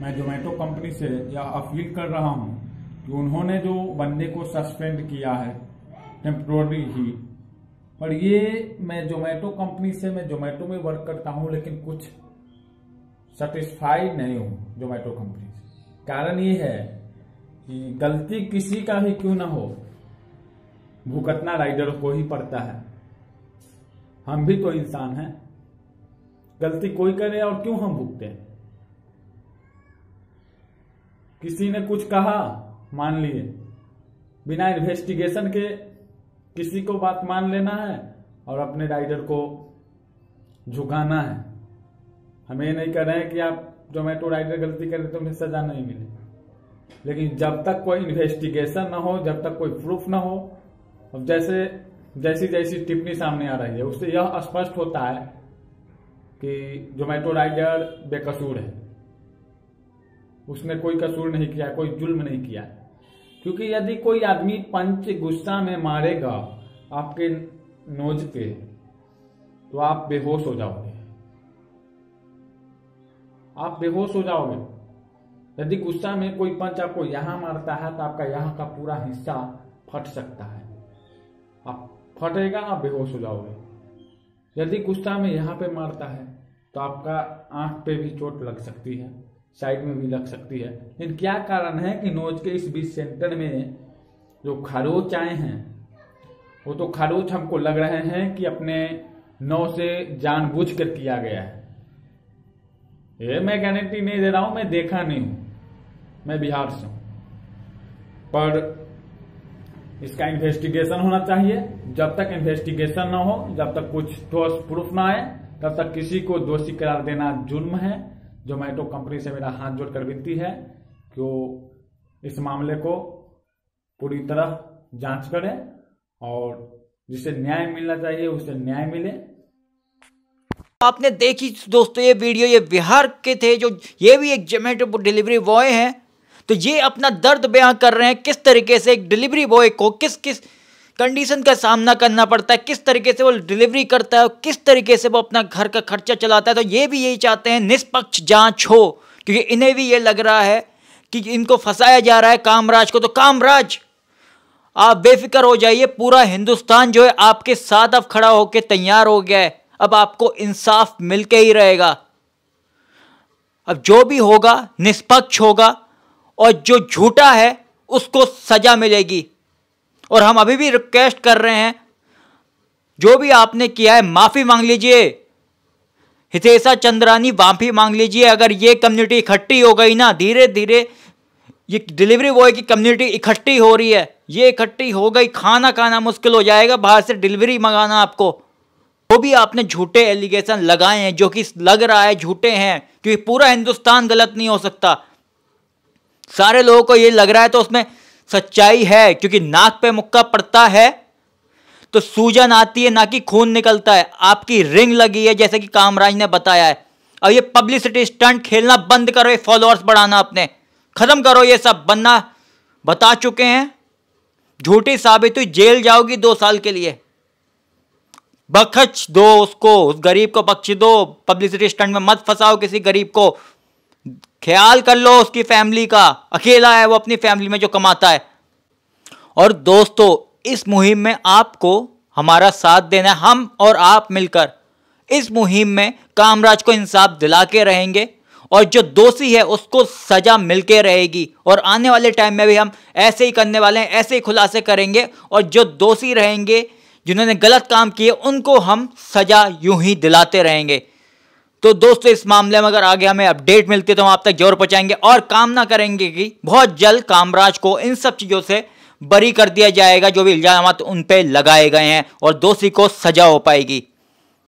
मैं जोमेटो कंपनी से यह अपील कर रहा हूँ कि उन्होंने जो बंदे को सस्पेंड किया है टेम्प्रोरी ही। और ये मैं जोमेटो कंपनी से, मैं जोमेटो में वर्क करता हूँ, लेकिन कुछ सेटिस्फाई नहीं हूँ जोमेटो कंपनी से। कारण ये है कि गलती किसी का भी क्यों ना हो, भुगतना राइडर को ही पड़ता है। हम भी तो इंसान हैं। गलती कोई करे और क्यों हम भुगते हैं? किसी ने कुछ कहा, मान लिए। बिना इन्वेस्टिगेशन के किसी को बात मान लेना है और अपने राइडर को झुकाना है। हम ये नहीं कह रहे हैं कि आप जोमेटो राइडर गलती करें तो उन्हें सजा नहीं मिले। लेकिन जब तक कोई इन्वेस्टिगेशन ना हो, जब तक कोई प्रूफ ना हो, अब जैसे जैसी जैसी टिप्पणी सामने आ रही है, उससे यह स्पष्ट होता है कि जोमेटो राइडर बेकसूर है। उसने कोई कसूर नहीं किया, कोई जुल्म नहीं किया। क्योंकि यदि कोई आदमी पंच गुस्सा में मारेगा आपके नोज़ पे तो आप बेहोश हो जाओगे। आप बेहोश हो जाओगे। यदि गुस्सा में कोई पंच आपको यहाँ मारता है तो आपका यहाँ का पूरा हिस्सा फट सकता है। आप फटेगा, आप बेहोश हो जाओगे। यदि गुस्सा में यहाँ पे मारता है तो आपका आँख पे भी चोट लग सकती है। साइड में भी लग सकती है। लेकिन क्या कारण है कि नोज़ के इस बीच सेंटर में जो खरोच आए हैं, वो तो खरोच हमको लग रहे हैं कि अपने नौ से जानबूझ कर किया गया है। ये मैं गारंटी नहीं दे रहा हूँ, मैं देखा नहीं हूँ। मैं बिहार से हूँ। पर इसका इन्वेस्टिगेशन होना चाहिए। जब तक इन्वेस्टिगेशन ना हो, जब तक कुछ ठोस प्रूफ ना आए, तब तक किसी को दोषी करार देना जुर्म है। जोमेटो कंपनी से मेरा हाथ जोड़कर विनती है कि वो इस मामले को पूरी तरह जाँच करें और जिसे न्याय मिलना चाहिए, उसे न्याय मिले। आपने देखी दोस्तों, ये वीडियो ये बिहार के थे, जो ये भी एक जोमेटो डिलीवरी बॉय हैं। तो ये अपना दर्द बयां कर रहे हैं, किस तरीके से एक डिलीवरी बॉय को किस किस कंडीशन का सामना करना पड़ता है, किस तरीके से वो डिलीवरी करता है किस तरीके से वो अपना घर का खर्चा चलाता है तो ये भी यही चाहते हैं, निष्पक्ष जाँच हो। क्योंकि इन्हें भी ये लग रहा है कि इनको फंसाया जा रहा है कामराज को। तो कामराज, आप बेफिक्र हो जाइए, पूरा हिंदुस्तान जो है आपके साथ अब खड़ा होकर तैयार हो गया है। अब आपको इंसाफ मिलके ही रहेगा। अब जो भी होगा, निष्पक्ष होगा और जो झूठा है, उसको सजा मिलेगी। और हम अभी भी रिक्वेस्ट कर रहे हैं, जो भी आपने किया है, माफ़ी मांग लीजिए। हितेशा चंद्रानी, माफ़ी मांग लीजिए। अगर ये कम्युनिटी इकट्ठी हो गई ना धीरे धीरे ये डिलीवरी बॉय की कम्युनिटी इकट्ठी हो रही है। ये इकट्ठी हो गई, खाना खाना मुश्किल हो जाएगा, बाहर से डिलीवरी मंगाना आपको। वो भी आपने झूठे एलिगेशन लगाए हैं, जो कि लग रहा है झूठे हैं, क्योंकि पूरा हिंदुस्तान गलत नहीं हो सकता। सारे लोगों को ये लग रहा है तो उसमें सच्चाई है, क्योंकि नाक पे मुक्का पड़ता है तो सूजन आती है, ना कि खून निकलता है। आपकी रिंग लगी है, जैसे कि कामराज ने बताया है। और ये पब्लिसिटी स्टंट खेलना बंद करो, ये फॉलोअर्स बढ़ाना अपने। खत्म करो ये सब बनना बता चुके हैं, झूठी साबित हुई, जेल जाओगी दो साल के लिए। बख्श दो उसको, उस गरीब को बख्श दो, पब्लिसिटी स्टंट में मत फंसाओ किसी गरीब को। ख्याल कर लो उसकी फैमिली का। अकेला है वो अपनी फैमिली में जो कमाता है। और दोस्तों, इस मुहिम में आपको हमारा साथ देना है, हम और आप मिलकर। इस मुहिम में कामराज को इंसाफ दिला के रहेंगे और जो दोषी है उसको सजा मिलके रहेगी। और आने वाले टाइम में भी हम ऐसे ही करने वाले हैं, ऐसे ही खुलासे करेंगे और जो दोषी रहेंगे, जिन्होंने गलत काम किए, उनको हम सजा यूँ ही दिलाते रहेंगे। तो दोस्तों, इस मामले में अगर आगे हमें अपडेट मिलती है तो हम आप तक ज़रूर पहुंचाएँगे और कामना करेंगे कि बहुत जल्द कामराज को इन सब चीज़ों से बरी कर दिया जाएगा, जो भी इल्ज़ाम उन पर लगाए गए हैं और दोषी को सजा हो पाएगी।